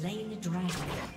slain the dragon.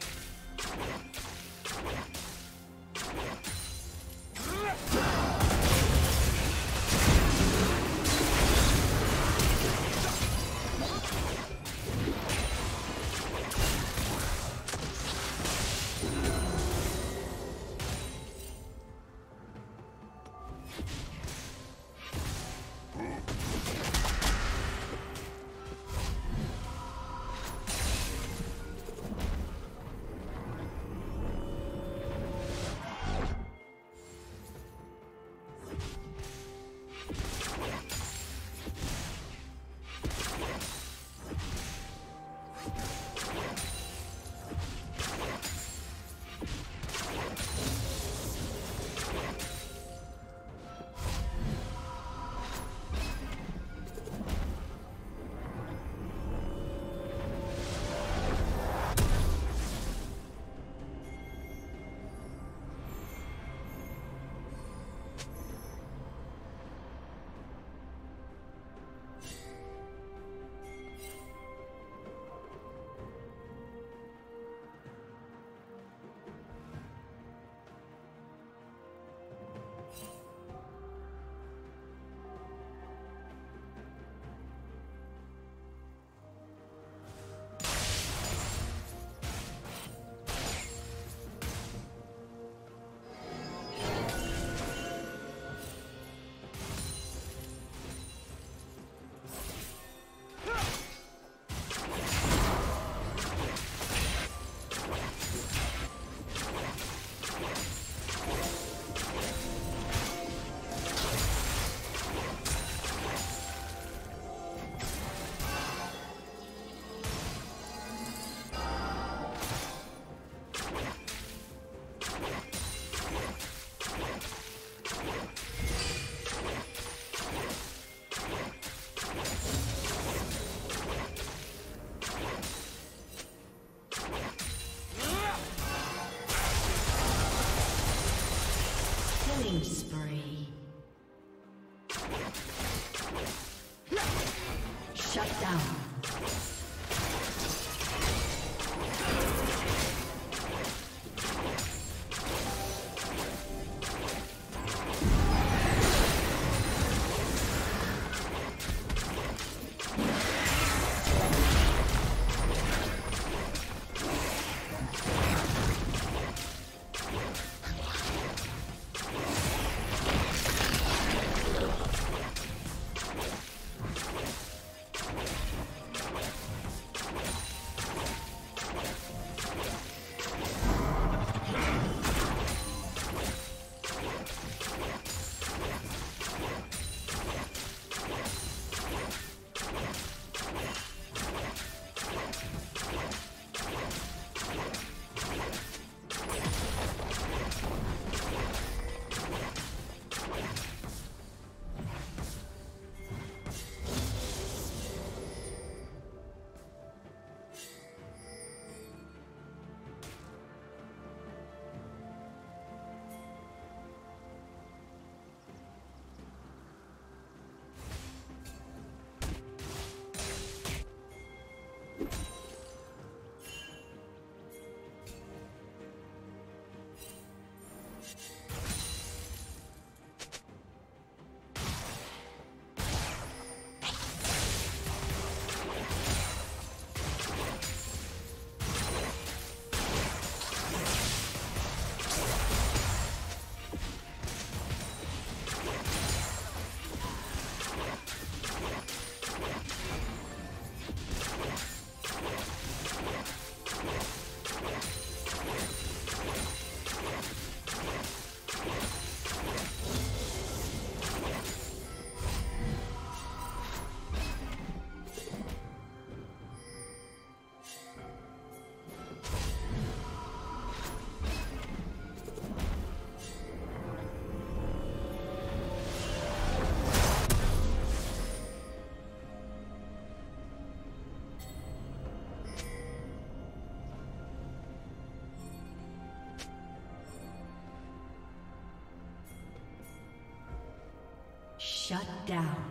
Shut down.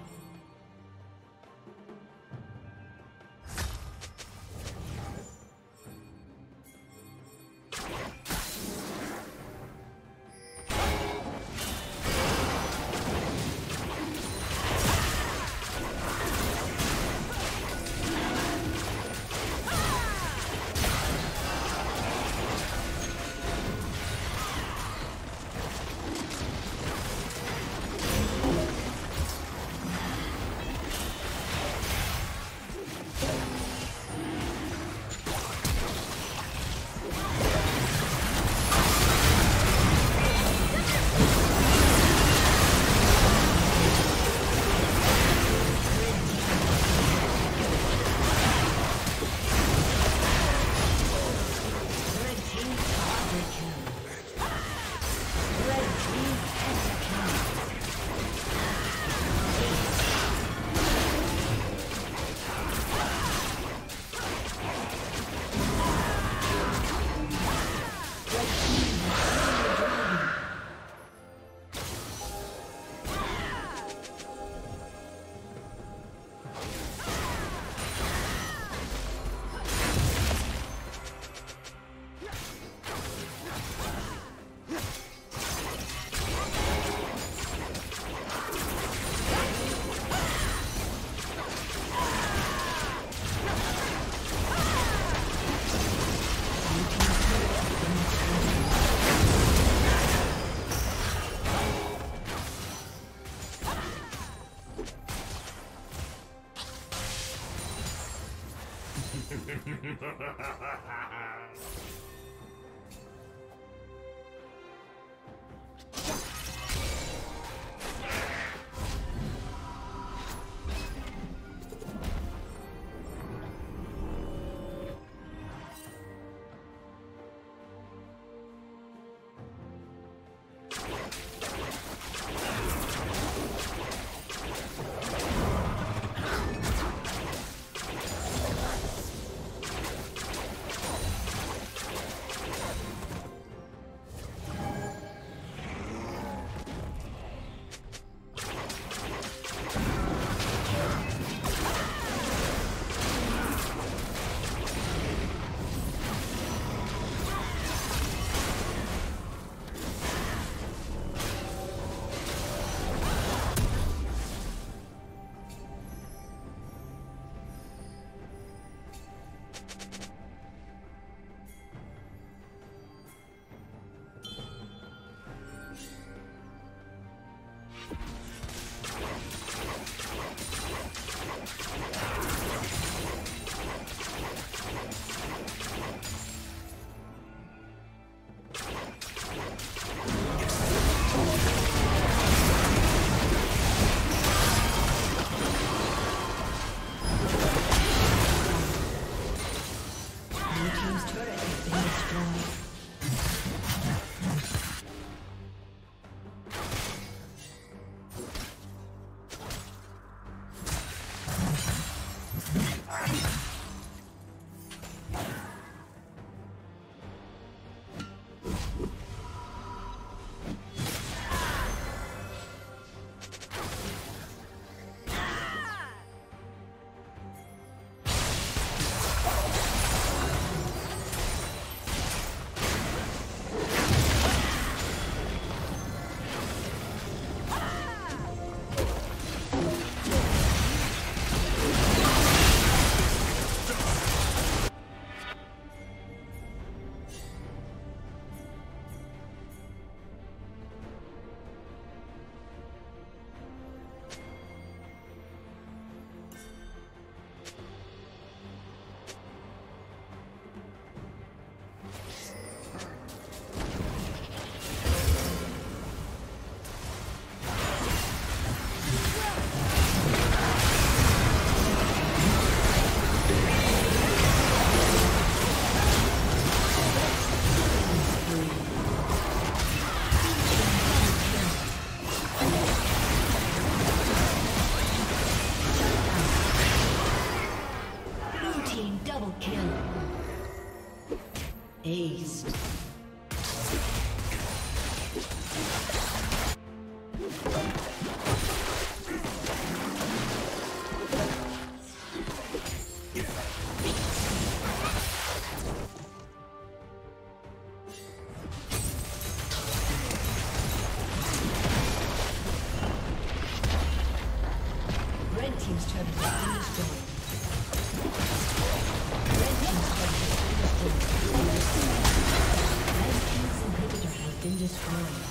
destroyed.